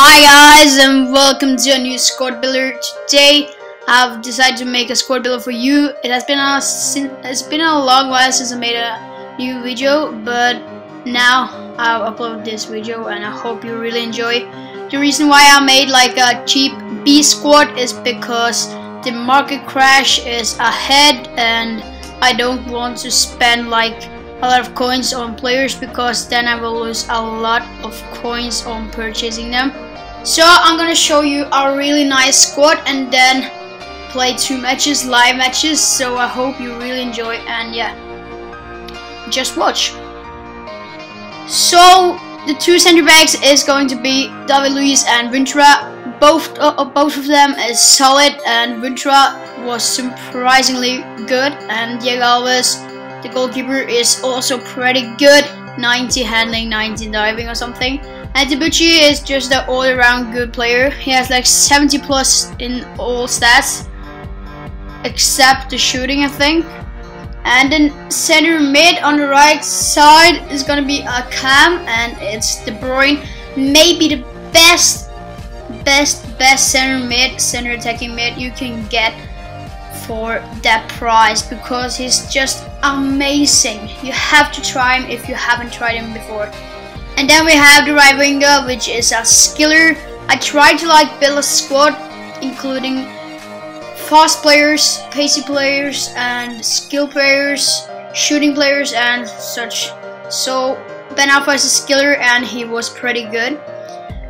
Hi guys and welcome to a new squad builder. Today I've decided to make a squad builder for you. It has been a it's been a long while since I made a new video, but now I'll upload this video and I hope you really enjoy. The reason why I made like a cheap B squad is because the market crash is ahead and I don't want to spend like a lot of coins on players because then I will lose a lot of coins on purchasing them. So I'm gonna show you a really nice squad and then play two matches, live matches. So I hope you really enjoy and yeah, just watch. So the two center backs is going to be David Luiz and Ventura. Both uh, both of them is solid and Ventura was surprisingly good and Diego Alves the goalkeeper is also pretty good. 90 handling, 90 diving or something. And Debuchy is just an all-around good player. He has like 70 plus in all stats. Except the shooting, I think. And then center mid on the right side is gonna be a Cam and it's De Bruyne. Maybe the best, best, best center mid, center attacking mid you can get for that price because he's just amazing. You have to try him if you haven't tried him before. And then we have the right winger, which is a skiller. I tried to like build a squad, including fast players, pacey players, and skill players, shooting players, and such. So Ben Arfa is a skiller, and he was pretty good.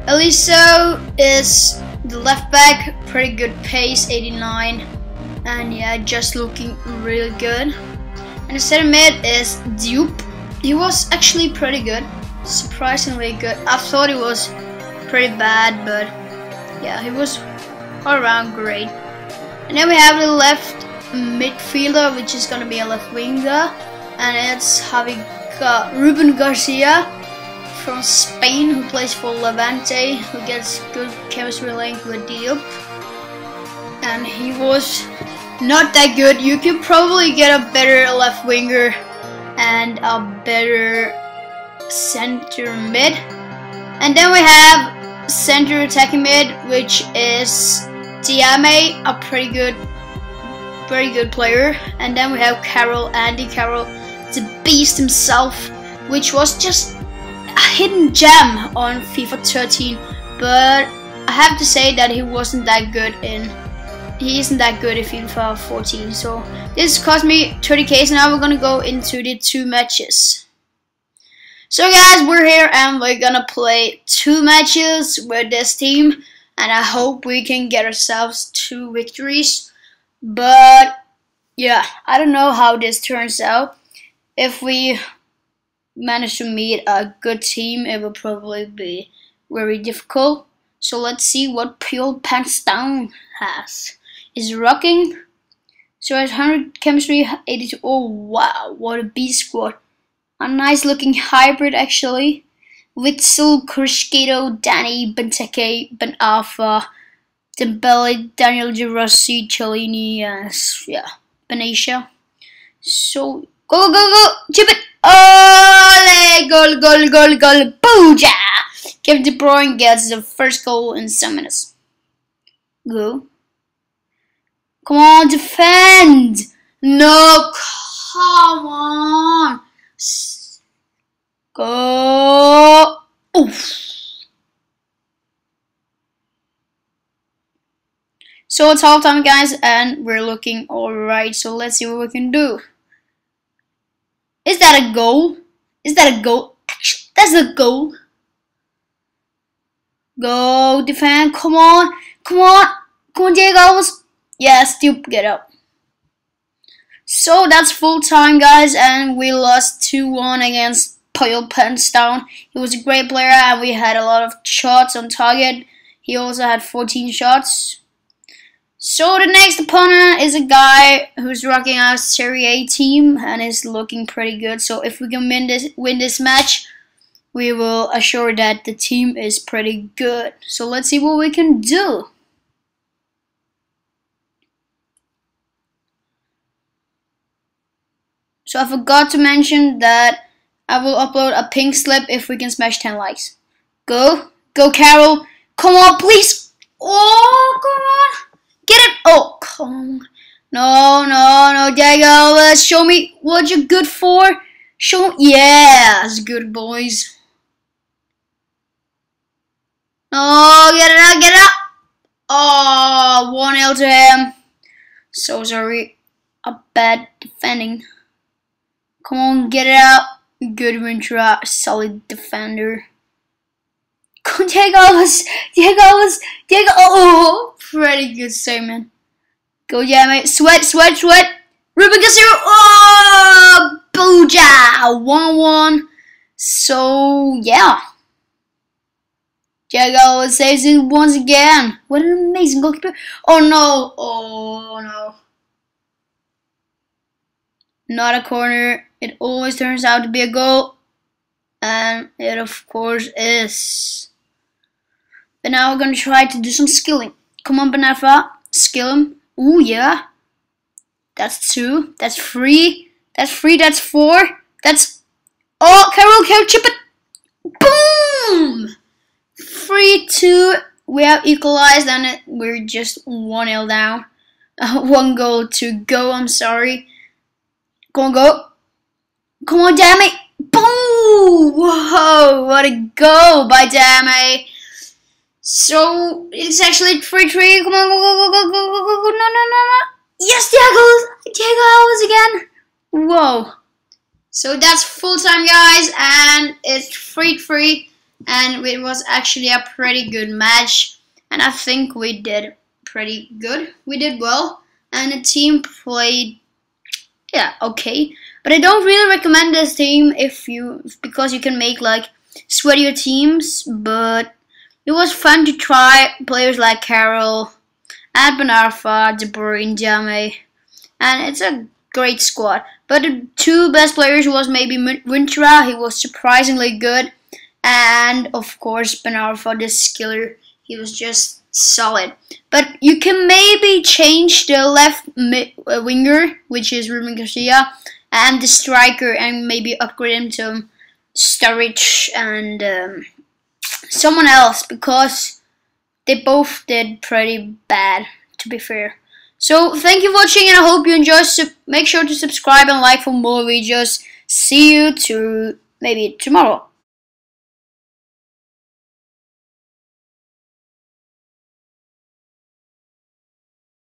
Eliso is the left back, pretty good pace, 89 and yeah just looking really good and the center mid is Diop he was actually pretty good surprisingly good. I thought he was pretty bad but yeah he was all around great. And then we have the left midfielder which is gonna be a left winger and it's having Ruben Garcia from Spain who plays for Levante who gets good chemistry link with Diop. And he was not that good. You could probably get a better left winger and a better center mid. And then we have center attacking mid, which is Diame, a pretty good, very good player. And then we have Carroll, Andy Carroll, the beast himself, which was just a hidden gem on FIFA 13. But I have to say that he wasn't that good in he isn't that good if FIFA 14. So this cost me 30k. So now we're gonna go into the two matches. So guys, we're here and we're gonna play two matches with this team, and I hope we can get ourselves two victories. But yeah, I don't know how this turns out. If we manage to meet a good team, it will probably be very difficult. So let's see what Pure Pants Down has is rocking. So at 100 chemistry, 82. Oh wow, what a B squad. A nice looking hybrid actually. Witsel, Criscito, Danny, Benteke, Ben Arfa, Dembele, Daniel Girassi, Cellini, yes, yeah, Benatia. So go go go go, chip it! Ole! Goal goal goal goal! Booja! Kevin De Bruyne gets the first goal in seven minutes. Go. Come on, defend! No, come on! Go! Oof. So it's half time guys and we're looking alright so let's see what we can do. Is that a goal? Is that a goal? Actually, that's a goal. Go defend, come on, come on, come on Diego, yeah, still get up. So that's full time, guys, and we lost 2-1 against Pyle Penstown. He was a great player, and we had a lot of shots on target. He also had 14 shots. So the next opponent is a guy who's rocking our Serie A team and is looking pretty good. So if we can win this win this match, we will assure that the team is pretty good. So let's see what we can do. So I forgot to mention that I will upload a pink slip if we can smash 10 likes. Go, go Carroll, Come on, please. Oh, come on. Get it. Oh, come on. No, no, no, Diego. Let's show me what you're good for. Show. Yeah, that's good, boys. No, get it out, get it out. Oh, 1 0 to him. So sorry. A bad defending. Come on, get it out. Good Ventura, solid defender. Diego was, Diego Diego, oh, pretty good save, man. Go, yeah, mate. Sweat, sweat, sweat. Ruben Casero, oh, booja, 1-1. So, yeah. Diego saves it once again. What an amazing goalkeeper. Oh, no. Oh, no. Not a corner. It always turns out to be a goal. And it, of course, is. But now we're going to try to do some skilling. Come on, Ben Arfa. Skill him. Ooh, yeah. That's two. That's three. That's three. That's four. That's... Oh, Carroll, Carroll, chip it. Boom! 3-2. We have equalized and we're just 1-0 down. Uh, one goal to go, I'm sorry. Go on, go. Come on, Diame. Boom! Whoa, what a goal by Diame. So, it's actually 3-3. Come on, go, go, go, go, go, go, go, go. No, no, no, no. Yes, Diego. Diego Alves again. Whoa. So that's full time, guys, and it's 3-3. And it was actually a pretty good match. And I think we did pretty good. We did well. And the team played yeah, okay. But I don't really recommend this team if you because you can make like sweatier teams, but it was fun to try players like Carroll, and Ben Arfa, De Bruyne, Diame, and it's a great squad. But the two best players was maybe Ventura, he was surprisingly good, and of course Ben Arfa, the skiller, he was just solid. But you can maybe change the left uh, winger, which is Ruben Garcia, and the striker, and maybe upgrade him to Sturridge and um, someone else because they both did pretty bad, to be fair. So thank you for watching, and I hope you enjoy. make sure to subscribe and like for more videos. See you to maybe tomorrow.